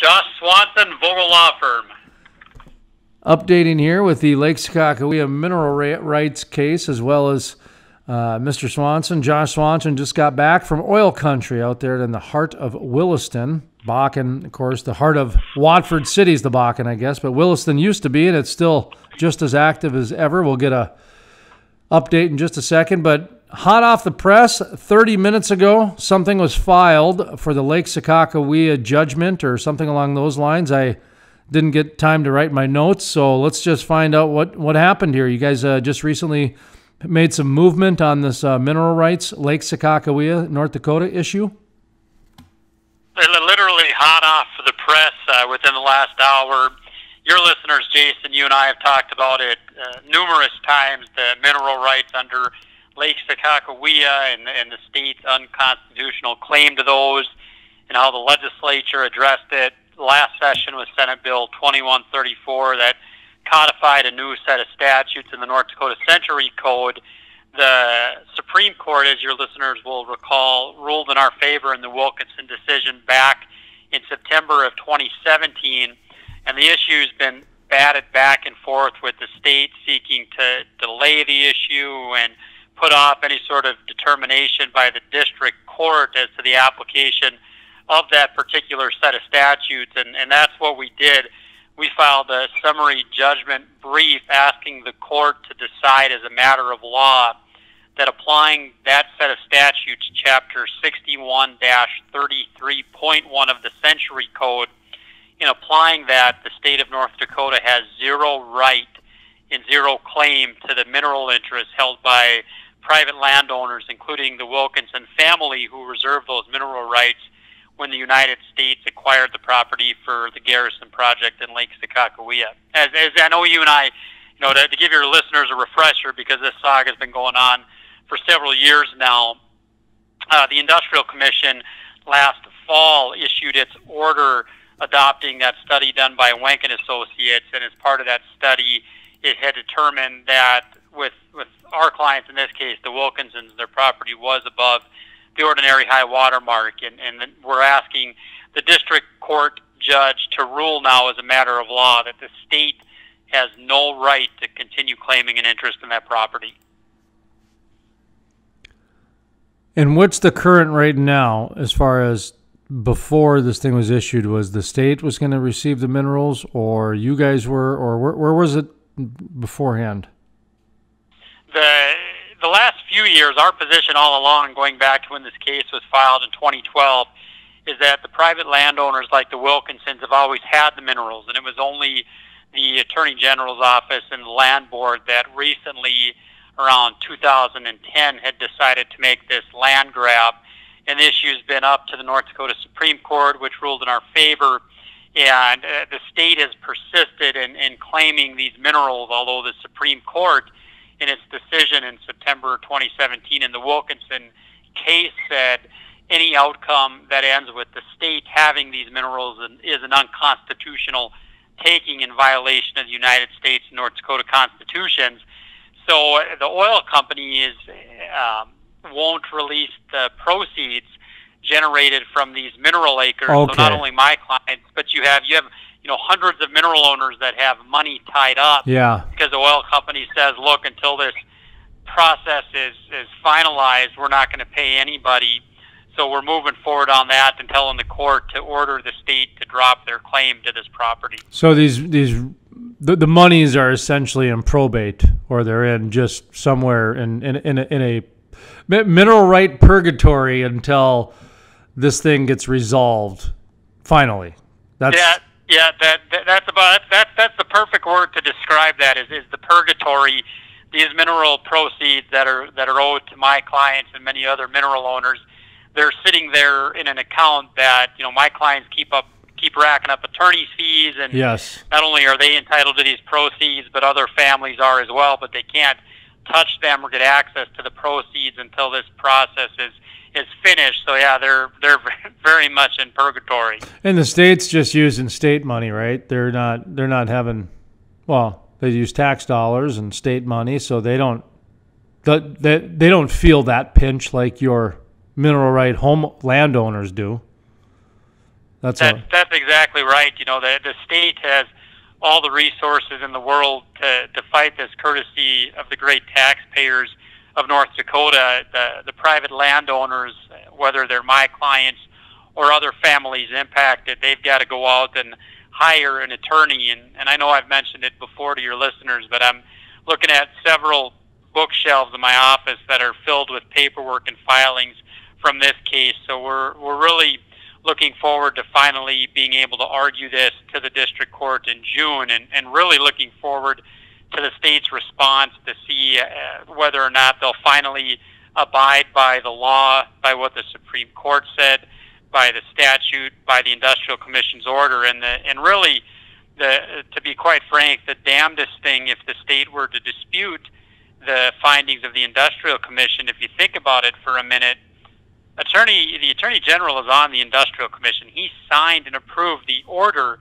Josh Swanson, Vogel Law Firm. Updating here with the Lake Sakakawea mineral rights case, as well as uh, Mr. Swanson. Josh Swanson just got back from oil country out there in the heart of Williston. Bakken, of course, the heart of Watford City is the Bakken, I guess, but Williston used to be, and it's still just as active as ever. We'll get a update in just a second, but hot off the press, 30 minutes ago, something was filed for the Lake Sakakawea judgment or something along those lines. I didn't get time to write my notes, so let's just find out what, what happened here. You guys uh, just recently made some movement on this uh, mineral rights Lake Sakakawea, North Dakota issue. Literally hot off the press uh, within the last hour. Your listeners, Jason, you and I have talked about it uh, numerous times. The mineral rights under Lake Sakakawea and, and the state's unconstitutional claim to those, and how the legislature addressed it. Last session was Senate Bill 2134 that codified a new set of statutes in the North Dakota Century Code. The Supreme Court, as your listeners will recall, ruled in our favor in the Wilkinson decision back in September of 2017, and the issue's been batted back and forth with the state seeking to delay the issue and put off any sort of determination by the district court as to the application of that particular set of statutes, and, and that's what we did. We filed a summary judgment brief asking the court to decide as a matter of law that applying that set of statutes, Chapter 61 33.1 of the Century Code, in applying that, the state of North Dakota has zero right and zero claim to the mineral interests held by private landowners, including the Wilkinson family, who reserve those mineral rights when the United States acquired the property for the Garrison project in Lake Sakakawea. As, as I know you and I, you know, to, to give your listeners a refresher, because this saga has been going on for several years now, uh, the Industrial Commission last fall issued its order adopting that study done by Wenck Associates, and as part of that study, it had determined that with with our clients in this case, the Wilkinsons, their property was above the ordinary high water mark, and, and we're asking the district court judge to rule now as a matter of law that the state has no right to continue claiming an interest in that property. And what's the current rate now as far as before this thing was issued? Was the state was going to receive the minerals, or you guys were, or where, where was it beforehand? The the last few years, our position all along, going back to when this case was filed in 2012, is that the private landowners like the Wilkinsons have always had the minerals, and it was only the Attorney General's office and the Land Board that recently, around 2010, had decided to make this land grab. And the issue's been up to the North Dakota Supreme Court, which ruled in our favor. And uh, the state has persisted in, in claiming these minerals, although the Supreme Court in its decision in September 2017 in the Wilkinson case said any outcome that ends with the state having these minerals is an unconstitutional taking in violation of the United States and North Dakota constitutions. So the oil companies um, won't release the proceeds generated from these mineral acres. Okay. So not only my clients, but you have you have you know hundreds of mineral owners that have money tied up. Yeah. Because the oil company says, look, until this process is is finalized, we're not going to pay anybody. So we're moving forward on that and telling the court to order the state to drop their claim to this property. So these these the, the monies are essentially in probate, or they're in just somewhere in in in a, in a mineral right purgatory until this thing gets resolved. Finally, that's. Yeah, that, that that's about that, that's the perfect word to describe that is is the purgatory. These mineral proceeds that are that are owed to my clients and many other mineral owners, they're sitting there in an account that you know my clients keep up keep racking up attorney's fees and yes. not only are they entitled to these proceeds, but other families are as well. But they can't touch them or get access to the proceeds until this process is is finished. So yeah, they're they're very much in purgatory. And the state's just using state money, right? They're not they're not having well, they use tax dollars and state money, so they don't they, they don't feel that pinch like your mineral right home landowners do. That's That's a, that's exactly right. You know, the the state has all the resources in the world to to fight this, courtesy of the great taxpayers of North Dakota. The the private landowners, whether they're my clients or other families impacted, they've got to go out and hire an attorney. And and I know I've mentioned it before to your listeners, but I'm looking at several bookshelves in my office that are filled with paperwork and filings from this case. So we're we're really looking forward to finally being able to argue this to the district court in June, and and really looking forward to the state's response to see uh, whether or not they'll finally abide by the law, by what the Supreme Court said, by the statute, by the Industrial Commission's order, and the and really. The, to be quite frank, the damnedest thing if the state were to dispute the findings of the Industrial Commission, if you think about it for a minute, attorney the attorney general is on the industrial commission. He signed and approved the order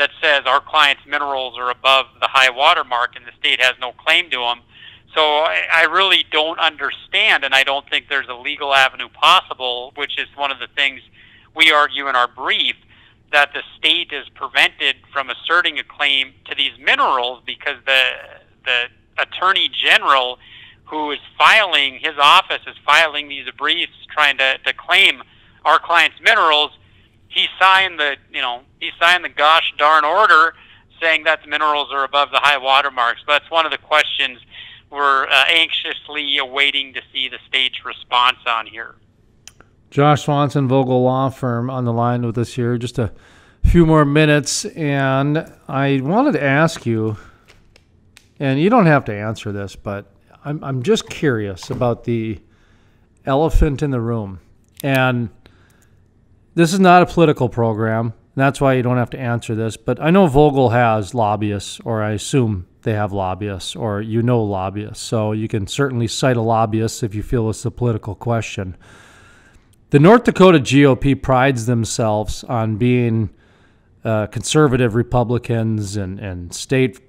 that says our client's minerals are above the high water mark and the state has no claim to them so I, I really don't understand and i don't think there's a legal avenue possible which is one of the things we argue in our brief that the state is prevented from asserting a claim to these minerals because the the attorney general who is filing, his office is filing these briefs trying to, to claim our client's minerals, he signed the, you know, he signed the gosh darn order saying that the minerals are above the high water mark. So that's one of the questions we're uh, anxiously awaiting to see the state's response on here. Josh Swanson, Vogel Law Firm, on the line with us here. Just a few more minutes, and I wanted to ask you, and you don't have to answer this, but I'm, I'm just curious about the elephant in the room. And this is not a political program. That's why you don't have to answer this. But I know Vogel has lobbyists, or I assume they have lobbyists, or you know lobbyists. So you can certainly cite a lobbyist if you feel it's a political question. The North Dakota GOP prides themselves on being uh, conservative Republicans and, and state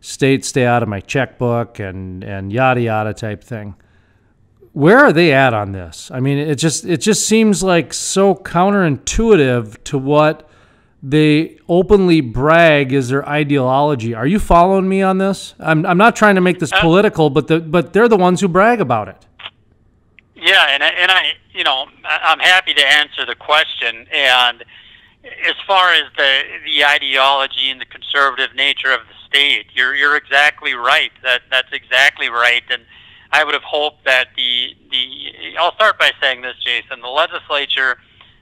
state stay out of my checkbook and and yada yada type thing. Where are they at on this? I mean, it just it just seems like so counterintuitive to what they openly brag is their ideology. Are you following me on this? I'm I'm not trying to make this uh, political, but the but they're the ones who brag about it. Yeah, and and I you know I'm happy to answer the question and as far as the the ideology and the conservative nature of the state. You're you're exactly right. That that's exactly right. And I would have hoped that the the I'll start by saying this, Jason. The legislature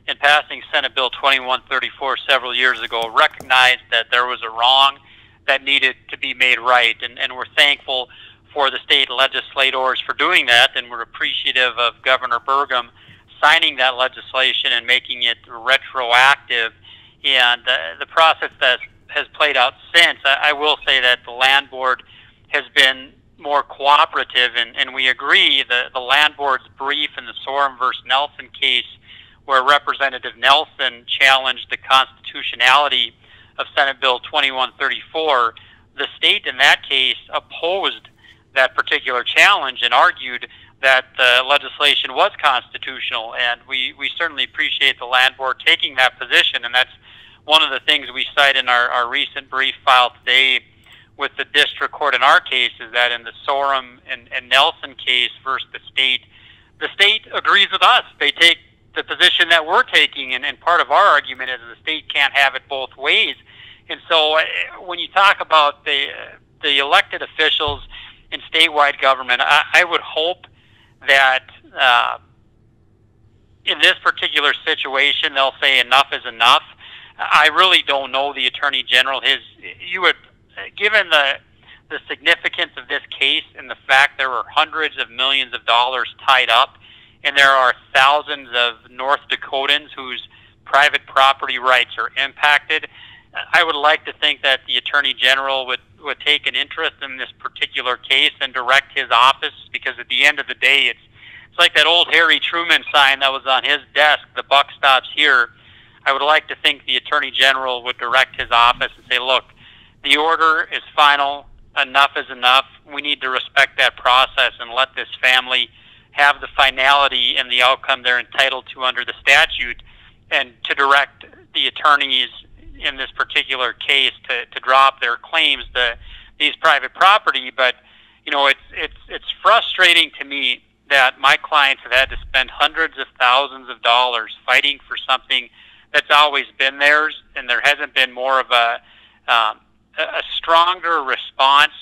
in passing Senate Bill 2134 several years ago recognized that there was a wrong that needed to be made right, and, and we're thankful for the state legislators for doing that, and we're appreciative of Governor Burgum signing that legislation and making it retroactive. And uh, the process that has played out since, I, I will say that the land board has been more cooperative, and, and we agree that the land board's brief in the Sorum versus Nelson case, where Representative Nelson challenged the constitutionality of Senate Bill 2134, the state in that case opposed that particular challenge and argued that the legislation was constitutional. And we, we certainly appreciate the land board taking that position, and that's one of the things we cite in our, our recent brief filed today with the district court in our case is that in the Sorum and, and Nelson case versus the state, the state agrees with us. They take the position that we're taking, and, and part of our argument is the state can't have it both ways. And so uh, when you talk about the, the elected officials in statewide government, I, I would hope that uh, in this particular situation, they'll say enough is enough I really don't know the attorney general. His you would given the the significance of this case and the fact there were hundreds of millions of dollars tied up, and there are thousands of North Dakotans whose private property rights are impacted. I would like to think that the attorney general would would take an interest in this particular case and direct his office because at the end of the day, it's it's like that old Harry Truman sign that was on his desk. The buck stops here I would like to think the Attorney General would direct his office and say, look, the order is final. Enough is enough. We need to respect that process and let this family have the finality and the outcome they're entitled to under the statute and to direct the attorneys in this particular case to, to drop their claims to these private property, but you know it's it's it's frustrating to me that my clients have had to spend hundreds of thousands of dollars fighting for something that's always been theirs, and there hasn't been more of a um, a stronger response.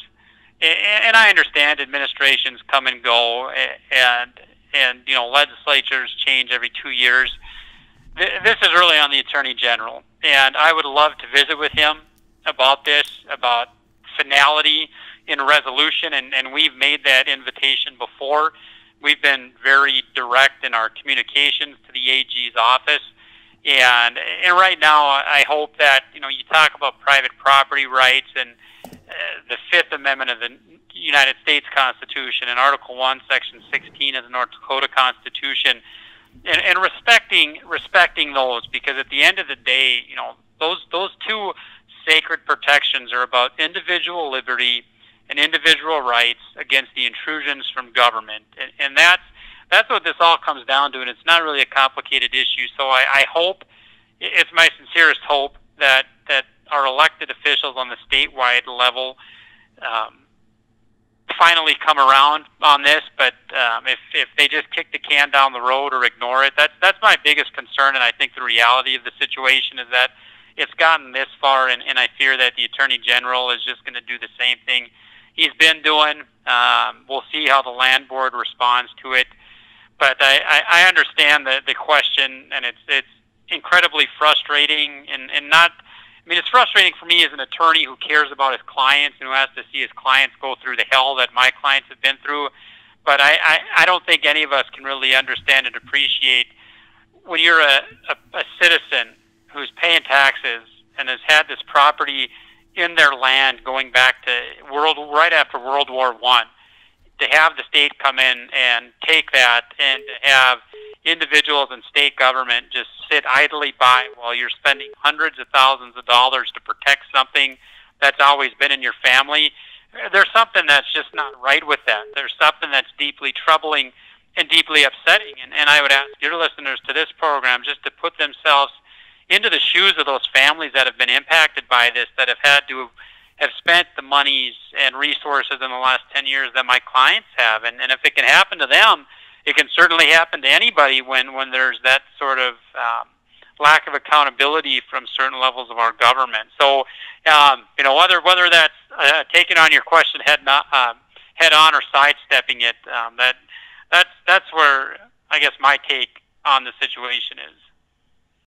And I understand administrations come and go, and and you know legislatures change every two years. This is really on the attorney general, and I would love to visit with him about this, about finality in resolution, and, and we've made that invitation before. We've been very direct in our communications to the AG's office, and and right now I hope that you know you talk about private property rights and uh, the Fifth Amendment of the United States Constitution and Article One, Section 16 of the North Dakota Constitution, and, and respecting respecting those because at the end of the day, you know those those two sacred protections are about individual liberty and individual rights against the intrusions from government, and, and that's that's what this all comes down to, and it's not really a complicated issue. So I, I hope it's my sincerest hope that that our elected officials on the statewide level um, finally come around on this. But um, if if they just kick the can down the road or ignore it, that's that's my biggest concern. And I think the reality of the situation is that it's gotten this far, and, and I fear that the attorney general is just going to do the same thing he's been doing. Um, we'll see how the land board responds to it. But I, I, I understand the, the question, and it's it's incredibly frustrating and, and not I mean, it's frustrating for me as an attorney who cares about his clients and who has to see his clients go through the hell that my clients have been through. But I, I, I don't think any of us can really understand and appreciate when you're a, a, a citizen who's paying taxes and has had this property in their land going back to world right after World War One, to have the state come in and take that and to have individuals and state government just sit idly by while you're spending hundreds of thousands of dollars to protect something that's always been in your family, there's something that's just not right with that. There's something that's deeply troubling and deeply upsetting. And, and I would ask your listeners to this program just to put themselves into the shoes of those families that have been impacted by this, that have had to have spent the monies and resources in the last 10 years that my clients have. And, and if it can happen to them, it can certainly happen to anybody when, when there's that sort of um, lack of accountability from certain levels of our government. So, um, you know, whether whether that's uh, taking on your question head not, uh, head on or sidestepping it, um, that that's that's where I guess my take on the situation is.